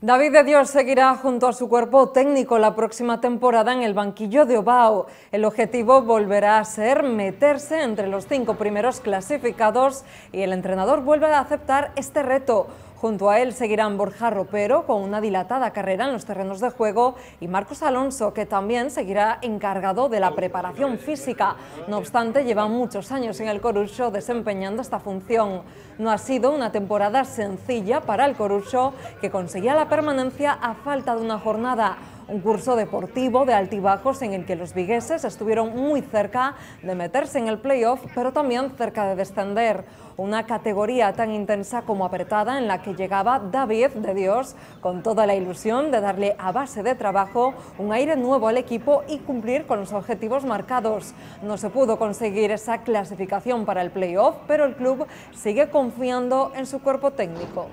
David de Dios seguirá junto a su cuerpo técnico la próxima temporada en el banquillo de Obao. El objetivo volverá a ser meterse entre los cinco primeros clasificados y el entrenador vuelve a aceptar este reto. Junto a él seguirán Borja Ropero con una dilatada carrera en los terrenos de juego y Marcos Alonso que también seguirá encargado de la preparación física. No obstante, lleva muchos años en el Corucho desempeñando esta función. No ha sido una temporada sencilla para el Corucho que conseguía la permanencia a falta de una jornada un curso deportivo de altibajos en el que los vigueses estuvieron muy cerca de meterse en el playoff, pero también cerca de descender. Una categoría tan intensa como apretada en la que llegaba David de Dios con toda la ilusión de darle a base de trabajo un aire nuevo al equipo y cumplir con los objetivos marcados. No se pudo conseguir esa clasificación para el playoff, pero el club sigue confiando en su cuerpo técnico.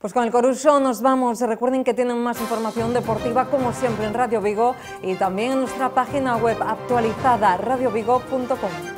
Pues con el Corucho nos vamos. Recuerden que tienen más información deportiva como siempre en Radio Vigo y también en nuestra página web actualizada radiovigo.com.